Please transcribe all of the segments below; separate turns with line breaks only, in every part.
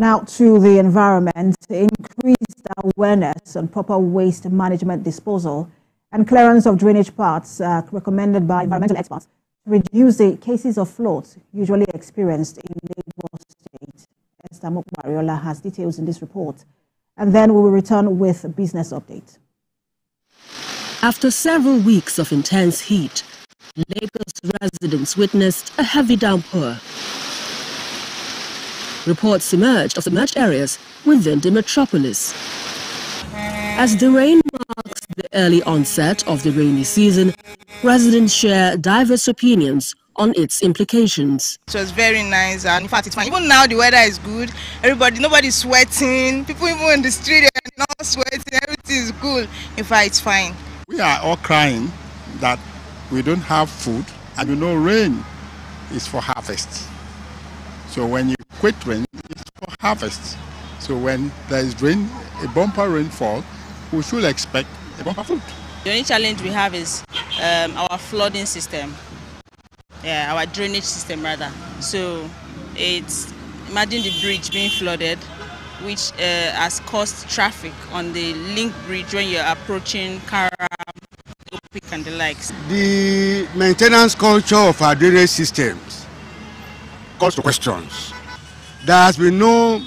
Now to the environment, increased awareness on proper waste management disposal and clearance of drainage paths uh, recommended by environmental experts to reduce the cases of floods usually experienced in Lagos State. Esther Mokbariola has details in this report. And then we will return with a business update.
After several weeks of intense heat, Lagos residents witnessed a heavy downpour. Reports emerged of submerged areas within the metropolis. As the rain marks the early onset of the rainy season, residents share diverse opinions on its implications.
It was very nice and in fact it's fine. Even now the weather is good. Everybody, nobody's sweating. People even in the street are not sweating. Everything is cool. In fact, it's fine.
We are all crying that we don't have food and you know rain is for harvest. So when you quit rain, it's for harvest. So when there is rain, a bumper rainfall, we should expect a bumper food.
The only challenge we have is um, our flooding system. Yeah, our drainage system rather. So it's imagine the bridge being flooded, which uh, has caused traffic on the link bridge when you're approaching Kara, OPIC and the likes.
The maintenance culture of our drainage systems calls to questions. There has been no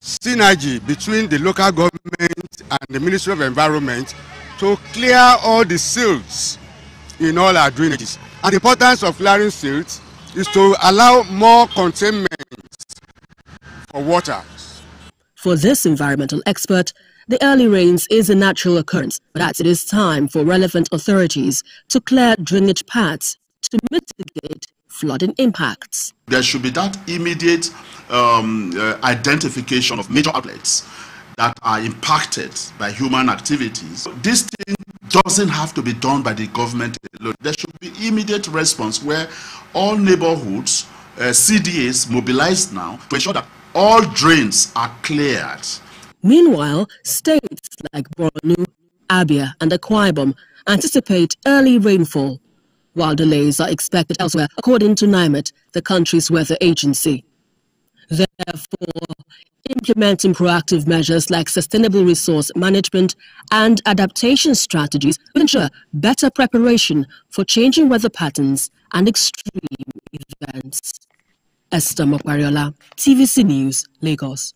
synergy between the local government and the Ministry of Environment to clear all the silts in all our drainages. And the importance of clearing silts is to allow more containment for water.
For this environmental expert, the early rains is a natural occurrence, but it is time for relevant authorities to clear drainage paths to mitigate flooding impacts.
There should be that immediate um, uh, identification of major outlets that are impacted by human activities. This thing doesn't have to be done by the government alone. There should be immediate response where all neighborhoods, uh, CDAs mobilized now to ensure that all drains are cleared.
Meanwhile, states like Borno, Abia and Akwa Ibom anticipate early rainfall, while delays are expected elsewhere, according to NIMET, the country's weather agency. Therefore, implementing proactive measures like sustainable resource management and adaptation strategies will ensure better preparation for changing weather patterns and extreme events. Esther Mokwariola, TVC News, Lagos.